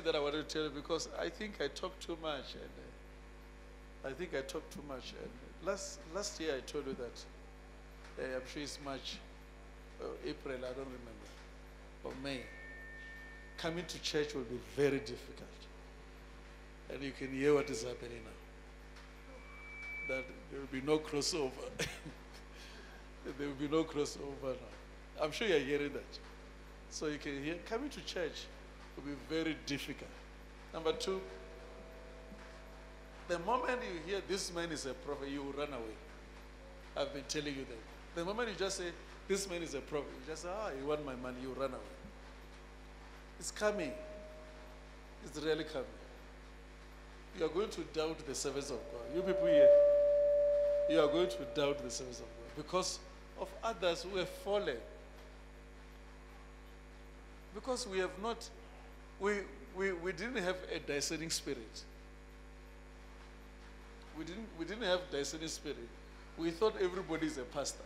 that I wanted to tell you because I think I talk too much and uh, I think I talk too much. And last last year I told you that uh, I'm sure it's March, uh, April, I don't remember, or May. Coming to church will be very difficult, and you can hear what is happening now. That there will be no crossover. there will be no crossover now. I'm sure you're hearing that. So you can hear coming to church will be very difficult. Number two, the moment you hear this man is a prophet, you will run away. I've been telling you that. The moment you just say, this man is a prophet, you just say, ah, you want my money, you run away. It's coming. It's really coming. You are going to doubt the service of God. You people here, you are going to doubt the service of God because of others who have fallen. Because we have not, we, we, we didn't have a discerning spirit. We didn't, we didn't have discerning spirit. We thought everybody is a pastor.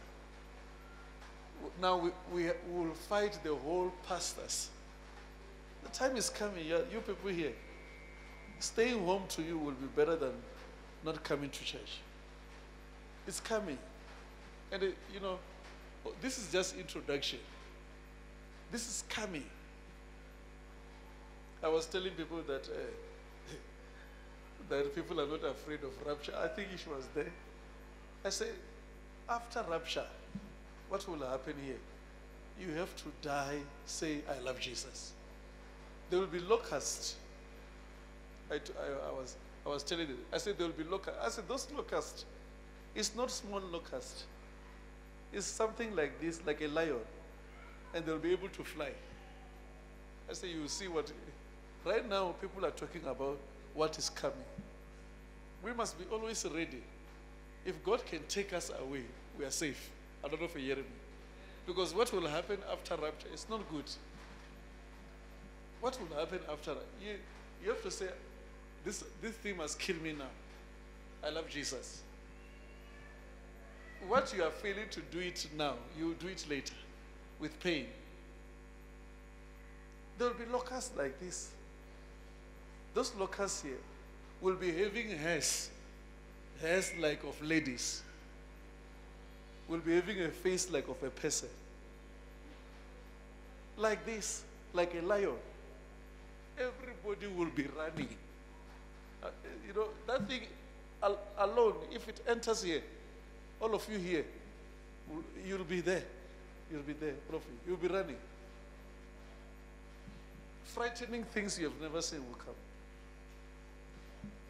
Now we, we will fight the whole pastors. The time is coming, you, you people here. Staying home to you will be better than not coming to church. It's coming. And uh, you know, oh, this is just introduction. This is coming. I was telling people that uh, that people are not afraid of rapture. I think she was there. I said, after rapture, what will happen here? You have to die, say, I love Jesus. There will be locusts. I, I, was, I was telling you, I said there will be locusts. I said, those locusts, it's not small locust. It's something like this, like a lion. And they'll be able to fly. I said, you see what. Right now, people are talking about what is coming. We must be always ready. If God can take us away, we are safe. I don't know if you're hearing me. Because what will happen after rapture is not good. What will happen after you, you have to say, this, this thing must kill me now. I love Jesus. What you are failing to do it now, you will do it later with pain. There will be locusts like this. Those locusts here will be having hairs, hairs like of ladies, will be having a face like of a person. Like this, like a lion. Everybody will be running. Uh, you know, that thing al- alone, if it enters here, all of you here, you'll be there. You'll be there, all of you. You'll be running. Frightening things you have never seen will come.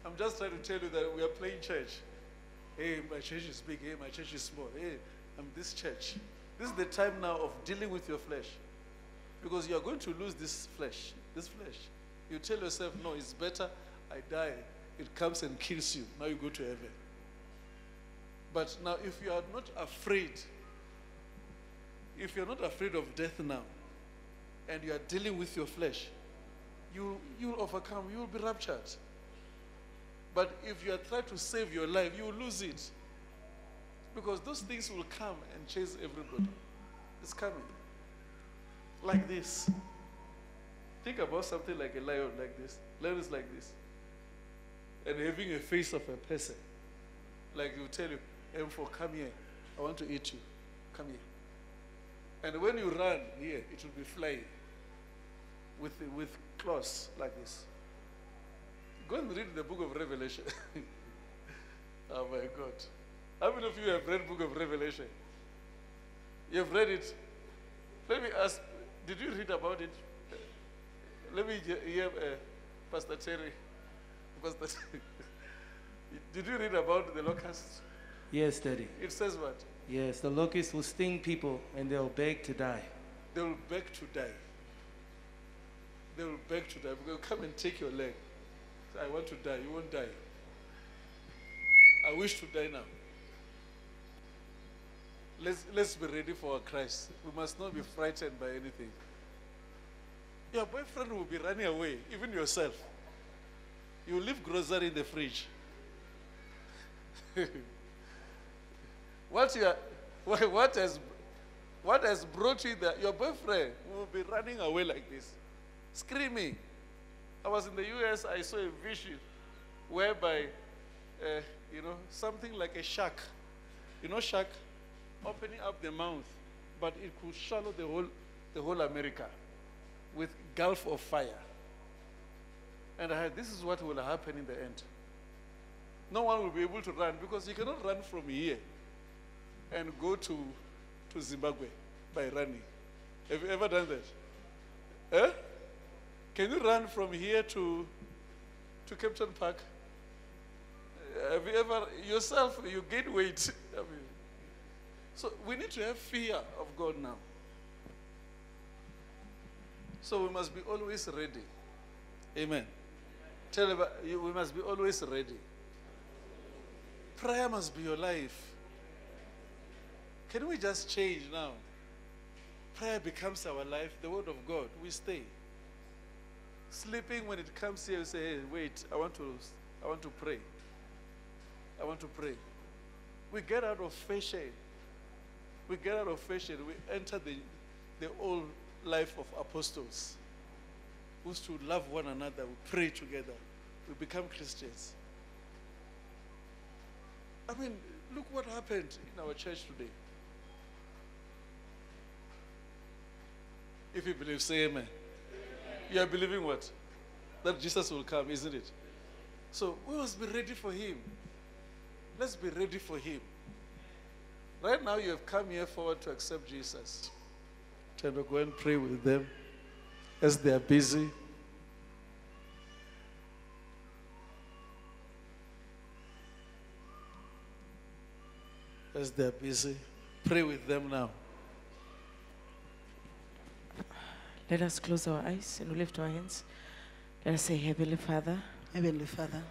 I'm just trying to tell you that we are playing church. Hey, my church is big. Hey, my church is small. Hey, I'm this church. This is the time now of dealing with your flesh. Because you are going to lose this flesh. This flesh. You tell yourself, no, it's better I die. It comes and kills you. Now you go to heaven. But now, if you are not afraid, if you're not afraid of death now, and you are dealing with your flesh, you you will overcome. You will be raptured. But if you are trying to save your life, you will lose it. Because those things will come and chase everybody. It's coming. Like this. Think about something like a lion like this. Lion is like this. And having a face of a person. Like you tell you, M4, come here. I want to eat you. Come here. And when you run here, it will be flying with, with claws like this. Go and read the book of Revelation. oh my God. How many of you have read the book of Revelation? You have read it? Let me ask, did you read about it? Let me hear uh, Pastor Terry. Pastor Terry. did you read about the locusts? Yes, Daddy. It says what? Yes, the locusts will sting people and they'll beg to die. They will beg to die. They will beg to die. Because come and take your leg. I want to die. You won't die. I wish to die now. Let's, let's be ready for Christ. We must not be frightened by anything. Your boyfriend will be running away, even yourself. You leave grocery in the fridge. what, you are, what, has, what has brought you there? Your boyfriend will be running away like this, screaming. I was in the US, I saw a vision whereby, uh, you know, something like a shark, you know, shark opening up the mouth, but it could swallow the whole, the whole America with gulf of fire. And I had, this is what will happen in the end. No one will be able to run because you cannot run from here and go to, to Zimbabwe by running. Have you ever done that? Eh? Can you run from here to, to Kempton Park? Have you ever, yourself, you gain weight? I mean, so we need to have fear of God now. So we must be always ready. Amen. Tell about, you, we must be always ready. Prayer must be your life. Can we just change now? Prayer becomes our life, the word of God. We stay. Sleeping when it comes here, you say, hey, wait, I want to I want to pray. I want to pray. We get out of fashion. We get out of fashion. We enter the, the old life of apostles who to love one another, we pray together, we become Christians. I mean, look what happened in our church today. If you believe, say amen. You are believing what? That Jesus will come, isn't it? So we must be ready for him. Let's be ready for him. Right now, you have come here forward to accept Jesus. Tend to go and pray with them as they are busy. As they are busy, pray with them now. Let us close our eyes and lift our hands. Let us say, Heavenly Father, Heavenly Father,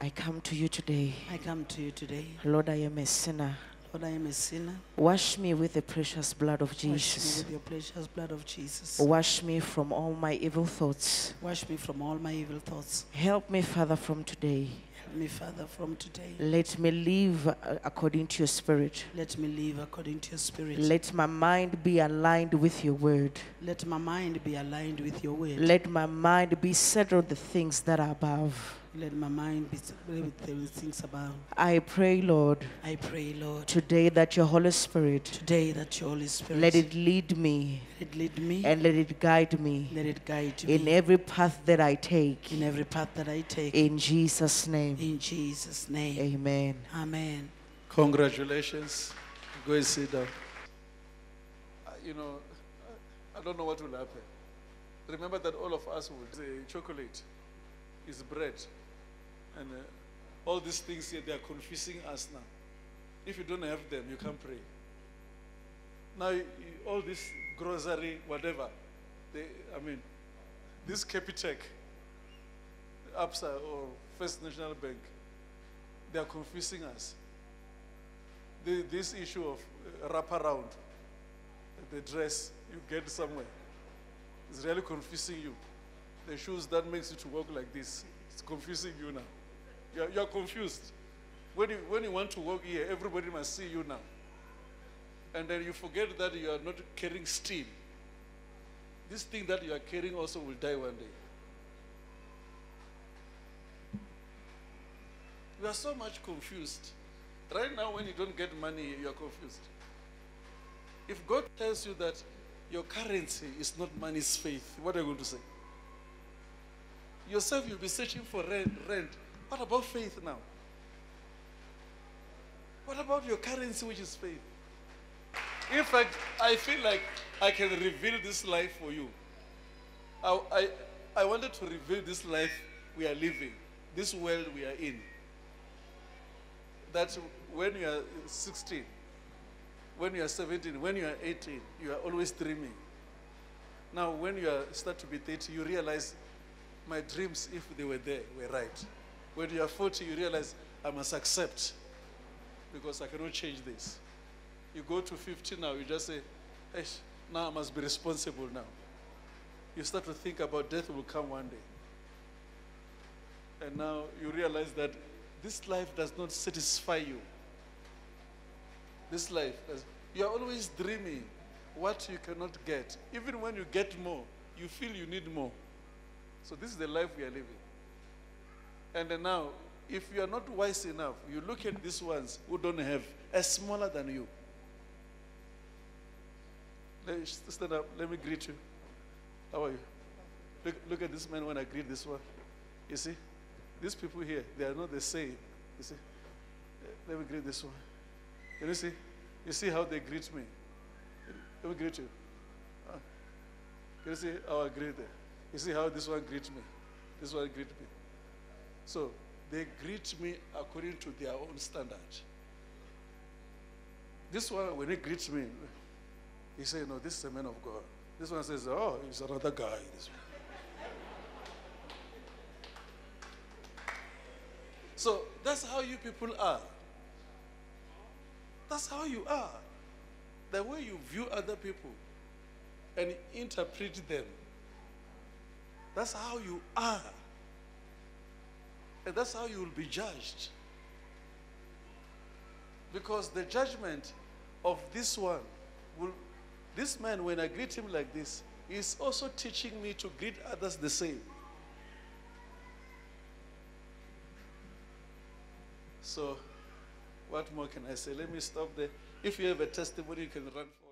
I come to you today. I come to you today. Lord, I am a sinner. Lord, I am a sinner. Wash me with the precious blood of Jesus. Wash me with your precious blood of Jesus. Wash me from all my evil thoughts. Wash me from all my evil thoughts. Help me, Father, from today. Me, Father, from today. Let me live uh, according to your spirit. Let me live according to your spirit. Let my mind be aligned with your word. Let my mind be aligned with your word. Let my mind be set on the things that are above. Let my mind be set with the things about. I pray, Lord, I pray, Lord, today that your Holy Spirit today that your Holy Spirit let it lead me let it lead me and let it guide me let it guide me. in every path that I take. in every path that I take. In Jesus' name, In Jesus' name. amen. Amen. Congratulations. Go and sit down. Uh, You know, I- I don't know what will happen. Remember that all of us would say chocolate is bread. And uh, all these things here, they are confusing us now. If you don't have them, you can't pray. Now, all this grocery, whatever, they, I mean, this Capitec, ABSA or First National Bank, they are confusing us the, this issue of uh, wraparound, the dress you get somewhere, is really confusing you. The shoes that makes you to walk like this, it's confusing you now. You're, you're confused. When you, when you want to walk here, everybody must see you now. And then you forget that you are not carrying steel. This thing that you are carrying also will die one day. You are so much confused. Right now, when you don't get money, you are confused. If God tells you that your currency is not money's faith, what are you going to say? Yourself, you'll be searching for rent. rent. What about faith now? What about your currency, which is faith? In fact, I feel like I can reveal this life for you. I, I, I wanted to reveal this life we are living, this world we are in that when you are 16, when you are 17, when you are 18, you are always dreaming. Now, when you are, start to be 30, you realize my dreams, if they were there, were right. When you are 40, you realize I must accept because I cannot change this. You go to 50 now, you just say, hey, now I must be responsible now. You start to think about death will come one day. And now you realize that this life does not satisfy you. This life, you are always dreaming what you cannot get. Even when you get more, you feel you need more. So this is the life we are living. And now, if you are not wise enough, you look at these ones who don't have, as smaller than you. Stand up. Let me greet you. How are you? Look, look at this man when I greet this one. You see, these people here, they are not the same. You see, let me greet this one. Can you see? You see how they greet me? Let me greet you. Can you see how I greet them? You see how this one greets me? This one greets me. So they greet me according to their own standard. This one, when he greets me, he say, "No, this is a man of God." This one says, "Oh, he's another guy." This one. So that's how you people are. That's how you are. The way you view other people and interpret them. That's how you are. And that's how you will be judged. Because the judgment of this one will, this man, when I greet him like this, is also teaching me to greet others the same. So, what more can I say? Let me stop there. If you have a testimony, you can run for.